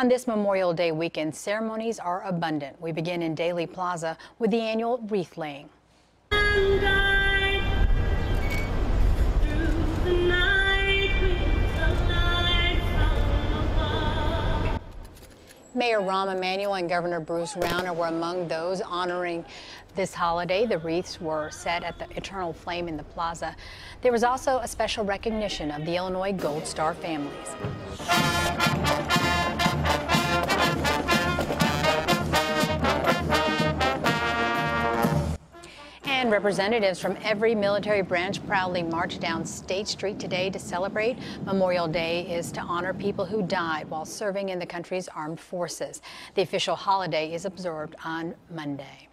On this Memorial Day weekend, ceremonies are abundant. We begin in Daley Plaza with the annual wreath laying. Mayor Rahm Emanuel and Governor Bruce Rauner were among those honoring this holiday. The wreaths were set at the Eternal Flame in the plaza. There was also a special recognition of the Illinois Gold Star families. And representatives from every military branch proudly marched down State Street today to celebrate. Memorial Day is to honor people who died while serving in the country's armed forces. The official holiday is observed on Monday.